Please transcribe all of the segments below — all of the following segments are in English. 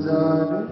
जाने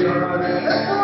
eternity.